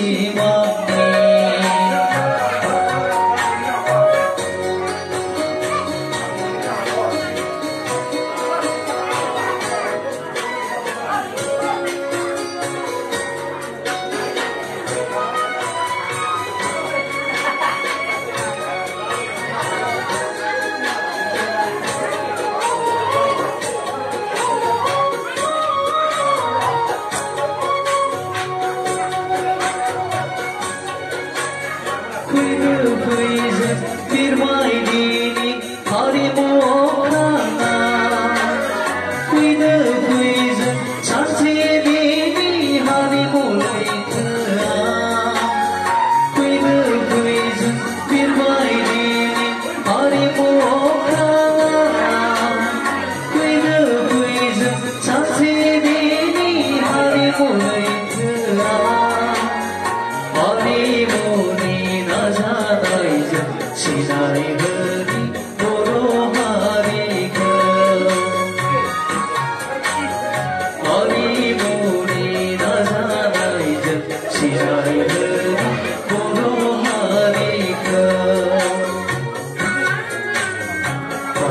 你我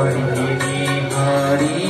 Bar bay